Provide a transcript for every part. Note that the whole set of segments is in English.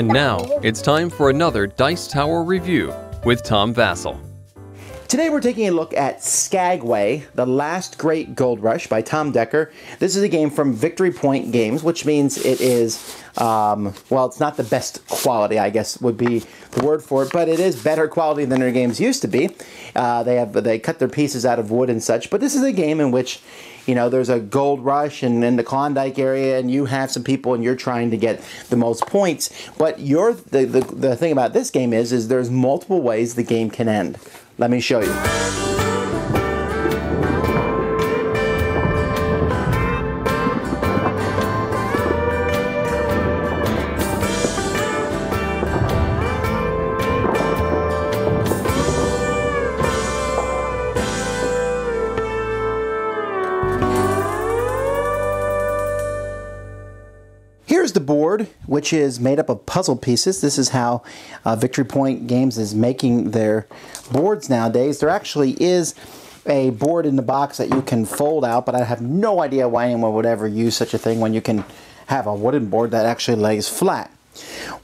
And now it's time for another Dice Tower review with Tom Vasel. Today we're taking a look at Skagway, The Last Great Gold Rush by Tom Decker. This is a game from Victory Point Games, which means it is, um, well, it's not the best quality, I guess would be the word for it, but it is better quality than their games used to be. Uh, they have they cut their pieces out of wood and such, but this is a game in which you know there's a gold rush and in the Klondike area, and you have some people and you're trying to get the most points. But your the, the the thing about this game is is there's multiple ways the game can end. Let me show you. Which is made up of puzzle pieces. This is how uh, Victory Point Games is making their boards nowadays. There actually is a board in the box that you can fold out, but I have no idea why anyone would ever use such a thing when you can have a wooden board that actually lays flat.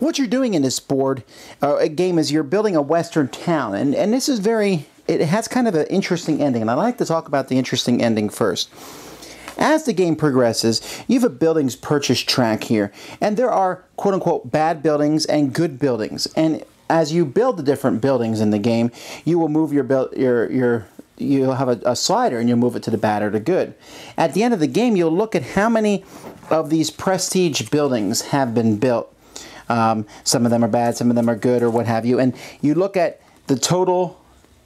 What you're doing in this board uh, game is you're building a western town, and, and this is very, it has kind of an interesting ending, and I like to talk about the interesting ending first. As the game progresses, you have a buildings purchase track here, and there are quote unquote bad buildings and good buildings. And as you build the different buildings in the game, you will move your build your your you'll have a, a, slider and you'll move it to the bad or the good. At the end of the game, you'll look at how many of these prestige buildings have been built. Um, some of them are bad, some of them are good, or what have you. And you look at the total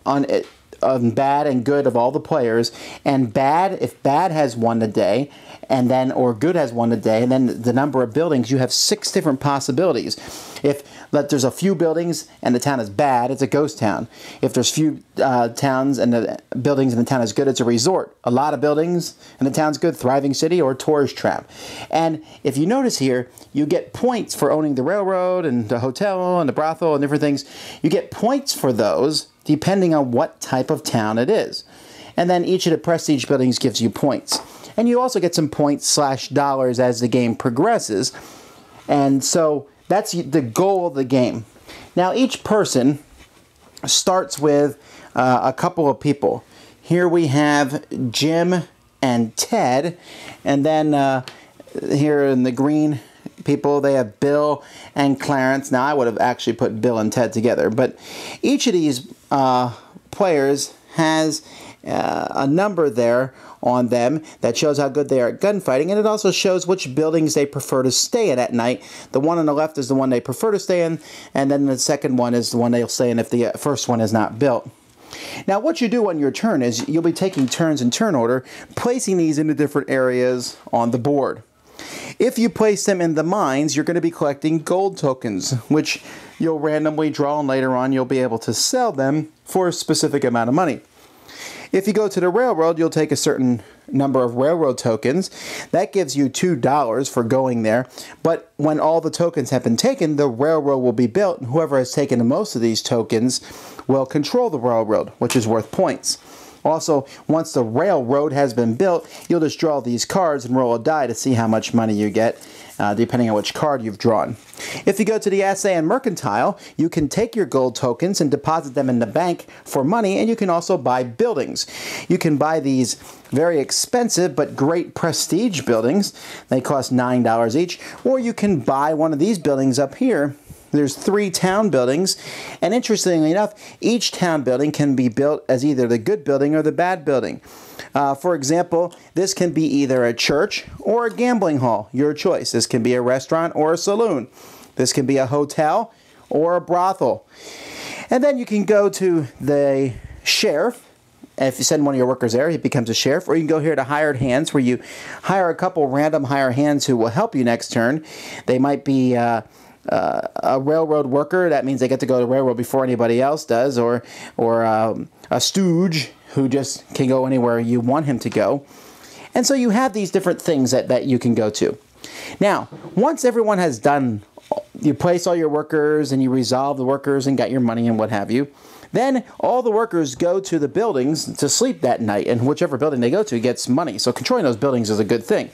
on it bad and good of all the players. And bad, if bad has won a day, and then or good has won a day, and then the number of buildings, you have six different possibilities. If that there's a few buildings and the town is bad, it's a ghost town. If there's few uh, towns and the buildings and the town is good, it's a resort. A lot of buildings and the town's good, thriving city or tourist trap. And if you notice here, you get points for owning the railroad and the hotel and the brothel and different things. You get points for those depending on what type of town it is. And then each of the prestige buildings gives you points. And you also get some points slash dollars as the game progresses. And so that's the goal of the game. Now each person starts with uh, a couple of people. Here we have Jim and Ted. And then uh, here in the green people. They have Bill and Clarence. Now, I would have actually put Bill and Ted together, but each of these uh, players has uh, a number there on them that shows how good they are at gunfighting, and it also shows which buildings they prefer to stay in at night. The one on the left is the one they prefer to stay in, and then the second one is the one they'll stay in if the uh, first one is not built. Now, what you do on your turn is you'll be taking turns in turn order, placing these into different areas on the board. If you place them in the mines, you're going to be collecting gold tokens, which you'll randomly draw and later on you'll be able to sell them for a specific amount of money. If you go to the railroad, you'll take a certain number of railroad tokens. That gives you $2 for going there. But when all the tokens have been taken, the railroad will be built, and whoever has taken the most of these tokens will control the railroad, which is worth points. Also, once the railroad has been built, you'll just draw these cards and roll a die to see how much money you get, uh, depending on which card you've drawn. If you go to the assay and mercantile, you can take your gold tokens and deposit them in the bank for money, and you can also buy buildings. You can buy these very expensive but great prestige buildings. They cost $9 each, or you can buy one of these buildings up here there's three town buildings, and interestingly enough, each town building can be built as either the good building or the bad building. Uh, for example, this can be either a church or a gambling hall, your choice. This can be a restaurant or a saloon. This can be a hotel or a brothel. And then you can go to the sheriff. If you send one of your workers there, he becomes a sheriff. Or you can go here to hired hands, where you hire a couple random hire hands who will help you next turn. They might be uh, uh, a railroad worker. That means they get to go to railroad before anybody else does, or or um, a stooge who just can go anywhere you want him to go. And so you have these different things that, that you can go to. Now, once everyone has done, you place all your workers and you resolve the workers and got your money and what have you, then all the workers go to the buildings to sleep that night, and whichever building they go to gets money. So controlling those buildings is a good thing.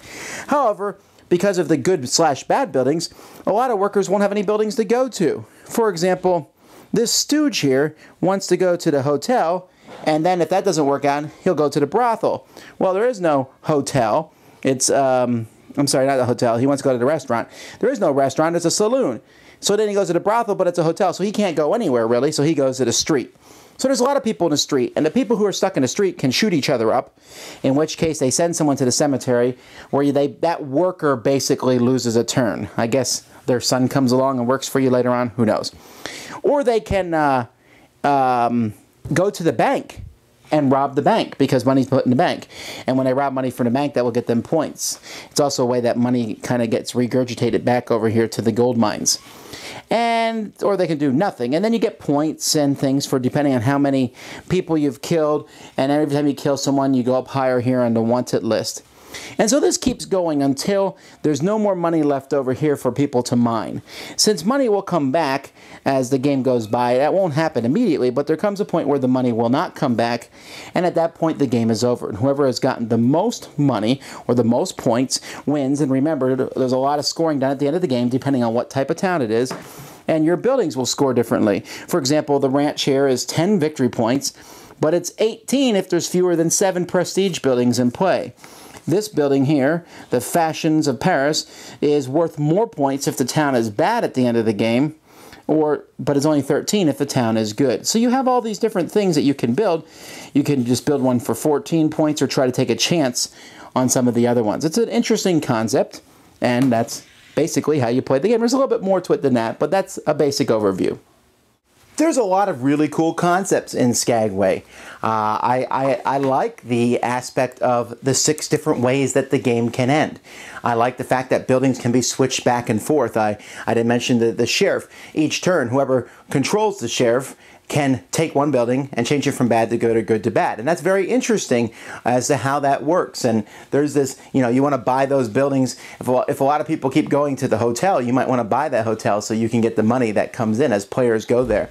However, because of the good slash bad buildings, a lot of workers won't have any buildings to go to. For example, this stooge here wants to go to the hotel, and then if that doesn't work out, he'll go to the brothel. Well, there is no hotel. It's, um, I'm sorry, not the hotel. He wants to go to the restaurant. There is no restaurant, it's a saloon. So then he goes to the brothel, but it's a hotel, so he can't go anywhere really, so he goes to the street. So there's a lot of people in the street, and the people who are stuck in the street can shoot each other up, in which case they send someone to the cemetery where they that worker basically loses a turn. I guess their son comes along and works for you later on, who knows. Or they can uh, um, go to the bank and rob the bank because money's put in the bank. And when they rob money from the bank, that will get them points. It's also a way that money kind of gets regurgitated back over here to the gold mines and or they can do nothing. And then you get points and things for depending on how many people you've killed. And every time you kill someone you go up higher here on the wanted list and so this keeps going until there's no more money left over here for people to mine. Since money will come back as the game goes by, that won't happen immediately, but there comes a point where the money will not come back, and at that point the game is over. And whoever has gotten the most money or the most points wins. And remember, there's a lot of scoring done at the end of the game depending on what type of town it is. And your buildings will score differently. For example, the ranch here is 10 victory points, but it's 18 if there's fewer than 7 prestige buildings in play. This building here, the Fashions of Paris, is worth more points if the town is bad at the end of the game, or but it's only 13 if the town is good. So you have all these different things that you can build. You can just build one for 14 points or try to take a chance on some of the other ones. It's an interesting concept, and that's basically how you play the game. There's a little bit more to it than that, but that's a basic overview. There's a lot of really cool concepts in Skagway. Uh, I, I, I, like the aspect of the six different ways that the game can end. I like the fact that buildings can be switched back and forth. I, I did mention the, the sheriff. Each turn, whoever controls the sheriff can take one building and change it from bad to good or good to bad. And that's very interesting as to how that works. And there's this, you know, you want to buy those buildings. If a, if a lot of people keep going to the hotel, you might want to buy that hotel so you can get the money that comes in as players go there.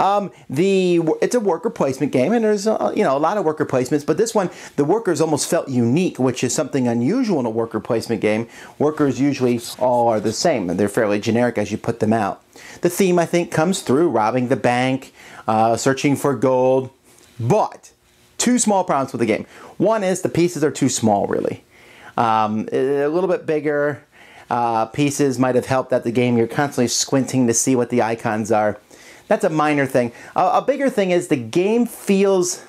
Um, the it's a worker placement game, and there's uh, you know a lot of worker placements, but this one the workers almost felt unique, which is something unusual in a worker placement game. Workers usually all are the same, and they're fairly generic as you put them out. The theme I think comes through: robbing the bank, uh, searching for gold, but two small problems with the game. One is the pieces are too small, really. Um, a little bit bigger uh, pieces might have helped at the game. You're constantly squinting to see what the icons are. That's a minor thing. A, a bigger thing is the game feels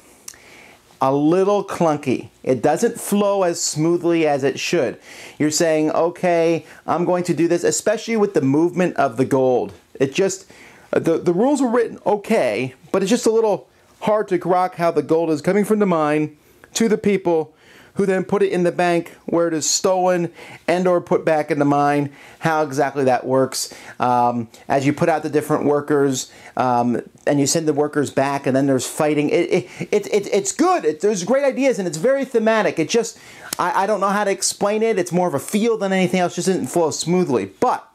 a little clunky. It doesn't flow as smoothly as it should. You're saying, okay, I'm going to do this, especially with the movement of the gold. It just, the, the rules were written okay, but it's just a little hard to grok how the gold is coming from the mine to the people who then put it in the bank where it is stolen and or put back in the mine, how exactly that works. Um, as you put out the different workers um, and you send the workers back and then there's fighting, it, it, it, it it's good. It, there's great ideas and it's very thematic. It just, I, I don't know how to explain it. It's more of a feel than anything else, It just didn't flow smoothly. But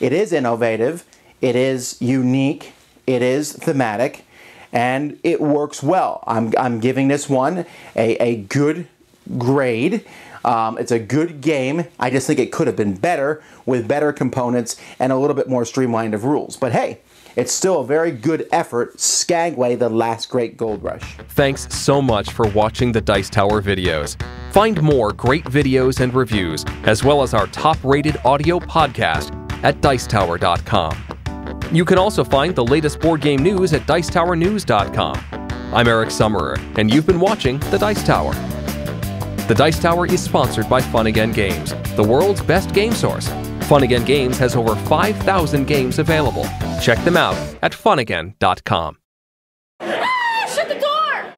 it is innovative, it is unique, it is thematic, and it works well. I'm, I'm giving this one a, a good grade. Um, it's a good game. I just think it could have been better with better components and a little bit more streamlined of rules. But hey, it's still a very good effort. Skagway, the last great gold rush. Thanks so much for watching the Dice Tower videos. Find more great videos and reviews, as well as our top rated audio podcast at Dicetower.com. You can also find the latest board game news at Dicetowernews.com. I'm Eric Summerer, and you've been watching The Dice Tower. The Dice Tower is sponsored by Fun Again Games, the world's best game source. Fun Again Games has over 5,000 games available. Check them out at funagain.com. Ah, shut the door!